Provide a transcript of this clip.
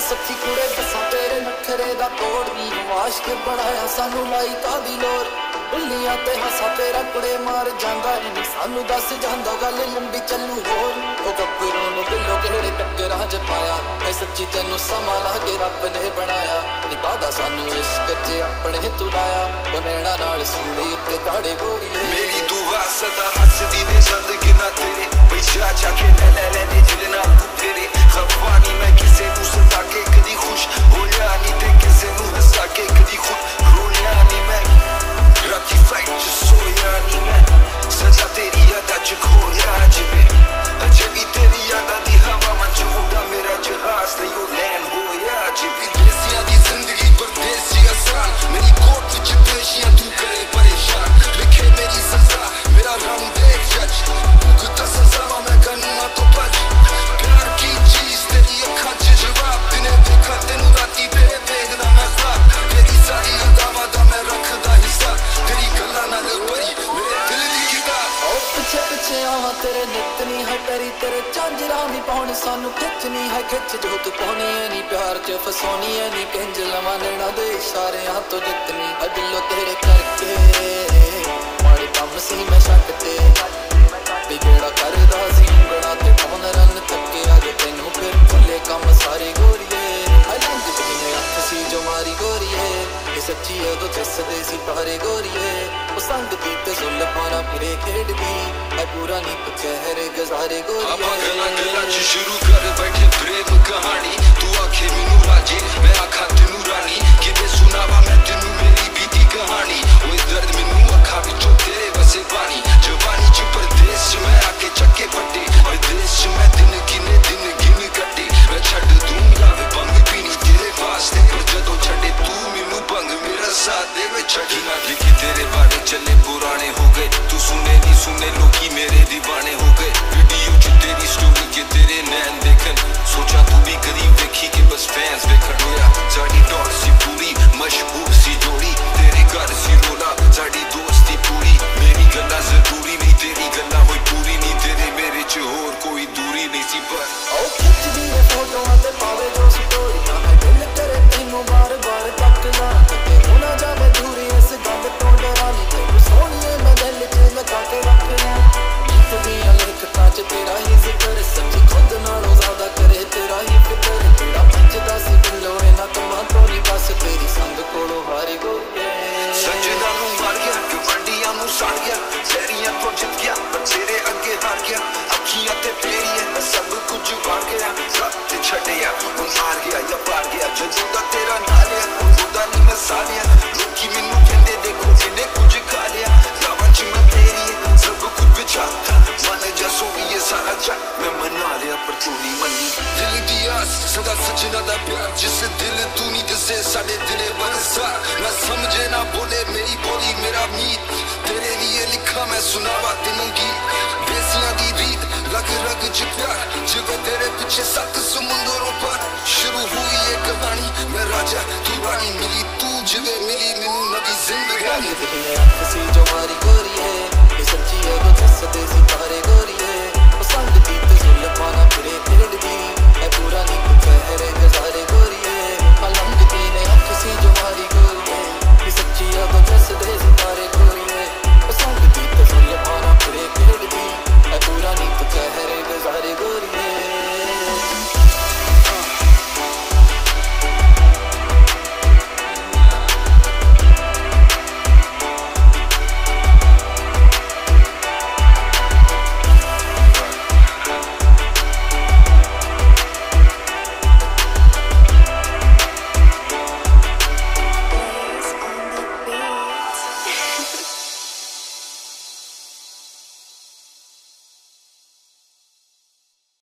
ਸੱਚੀ ਕੁੜੇ ਦੱਸਾਂ ਤੇਰੇ ਨਖਰੇ ਦਾ ਤੋੜ ਵੀ ਵਾਸ਼ ਬਣਾਇਆ ਸਾਨੂੰ ਲਾਈ ਕਾਦੀ ਲੋਰ ਉੱਲੀਆਂ ਤੇ ਹੱਸਾ ਤੇਰਾ ਕੁੜੇ ਮਾਰ ਜਾਂਦਾ ਨਹੀਂ ਸਾਨੂੰ ਦੱਸ ਜਾਂਦਾ ਗੱਲ ਲੰਬੀ ਚੱਲੂ ਹੋਰ। ਉਹ ਗੱਭਰੂ ਨੂੰ ਦਿਲੋਂ ਕਿਹੜੇ ਟੱਕਰਾਂ ਚ ਪਾਇਆ। ਐ ਸੱਚੀ ਤੈਨੂੰ ਸਮਾਂ ਲਾ ਕੇ ਰੱਬ ਨੇ ਬਣਾਇਆ। ਨਿਭਾਦਾ ਸਾਨੂੰ ਇਸ਼ਕ ਚ ਆਪਣੇ ਤੂੰ ਲਾਇਆ ਨਾਲ ਸੂਲੀ ਉੱਤੇ ਕਾੜੇ ਗੋਰੀਏ। ਮੇਰੀ ਦੁਆ ਸਦਾ ਹੱਸਦੀ ਪਿੱਛੇ ਪਿੱਛੇ ਆਵਾਂ ਤੇਰੇ ਨਿੱਤ ਨਹੀਂ ਹੈ ਤੇਰੇ ਝਾਂਜਰਾਂ ਨਹੀਂ ਪਾਉਣ ਸਾਨੂੰ ਖਿੱਚ ਨਹੀਂ ਹੈ, ਖਿੱਚ ਜੋ ਤੂੰ ਪਾਉਣੀ ਐ ਨਹੀਂ ਪਿਆਰ ਚ ਫਸਾਉਣੀ ਐ ਨਹੀਂ ਕਿੰਜ ਲਵਾਂ ਲੈਣਾ ਦੇ ਇਸ਼ਾਰਿਆਂ ਤੋਂ ਜਿੱਤਨੀ ਐ ਦਿਲੋਂ ਤੇਰੇ ਕਰਕੇ, ਮਾੜੇ ਕੰਮ ਸੀ, ਮੈਂ ਸ਼ੱਕ ਤੇ। ਵੀ ਸੱਚੀ ਉਦੋਂ ਜੱਸਦੇ ਸੀ ਪਾਰੇ ਗੋਰੀਏ ਉਹ ਸੰਗ ਦੀ ਤੇ ਜ਼ੁਲ ਪਾਣਾ ਫਿਰੇ ਖੇਡਦੀ ਹੈ ਪੂਰਾ ਨੀ ਚਿਹਰੇ ਗਜ਼ਾਰੇ ਆਪਾਂ ਗੱਲਾਂ ਗੱਲਾਂ ਚ ਗੋਰੀਏ ਸ਼ੁਰੂ ਗਵੰਡੀਆਂ ਨੂੰ ਸਾੜ ਗਿਆ ਜ਼ਹਿਰੀਆਂ ਤੋਂ ਜਿੱਤ ਗਿਆ ਪਰ ਤੇਰੇ ਅੱਗੇ ਹਾਰ ਗਿਆ ਅੱਖੀਆਂ ਤੇ ਫੇਰੀਏ ਮੈਂ ਸਭ ਕੁਝ ਵਾਰ ਗਿਆ ਰੱਬ ਤੇ ਛੱਡਿਆ ਉਹ ਮਾਰ ਗਿਆ ਜਾਂ ਪਾਰ ਗਿਆ ਜਦੋਂ ਦਾ ਤੇਰਾ ਨਾਂ ਲਿਆ ਉਹਦਾ ਨਹੀਂ ਮੈਂ ਸਾਲਿਆ ਲੋਕੀ ਮੈਨੂੰ ਕਹਿੰਦੇ ਦੇਖੋ ਇਹਨੇ ਕੁਝ ਖਾ ਲਿਆ ਲਾਵਾਂ ਚ ਮੈਂ ਫੇਰੀਏ ਸਭ ਕੁਝ ਵਿਚਾਰਤਾ ਮਨ ਜਾ ਸੋਈਏ ਸਾਰਾ ਜੱਗ ਮੈਂ ਮਨਾ ਲਿਆ ਪਰ ਤੂੰ ਨਹੀਂ ਮੰਨੀ ਦਿਲ ਦੀ ਆਸ ਸਦਾ ਸੱਜਣਾ ਦਾ ਪਿਆਰ ਜਿਸ ਦਿਲ ਤੂੰ ਨਹੀਂ ਦੱਸੇ ਸਾਡੇ ਦਿਲੇ ਵਰਸਾ ਮੈਂ ਸਮਝੇ ਨਾ ਬੋਲੇ ਮੇਰੀ ਬੋਲੀ ਮੇਰਾ ਮੀਤ ਤੇਰੇ ਲਈ ਲਿਖਾ ਮੈਂ ਸੁਣਾਵਾ ਤੈਨੂੰ ਗੀਤ ਦੇਸੀਆਂ ਦੀ ਰੀਤ ਰਗ ਰਗ ਚ ਪਿਆਰ ਜਿਵੇਂ ਤੇਰੇ ਪਿੱਛੇ ਸੱਤ ਸਮੁੰਦਰੋਂ ਪਾਰ ਸ਼ੁਰੂ ਹੋਈ ਇਹ ਕਹਾਣੀ ਮੈਂ ਰਾਜਾ ਤੂੰ ਰਾਣੀ ਮਿਲੀ ਤੂੰ ਜਿਵੇਂ ਮਿਲੀ ਮੈਨੂੰ ਨਵੀਂ ਜ਼ਿੰਦਗਾਨੀ ਜਿਨੇ ਅੱਖ ਸੀ ਜੋ ਮਾਰੀ ਗੋਰੀਏ ਇਹ ਸੱਚੀ ਹੈ ਜੋ ਦੱਸਦੇ ਸੀ ਤਾਰੇ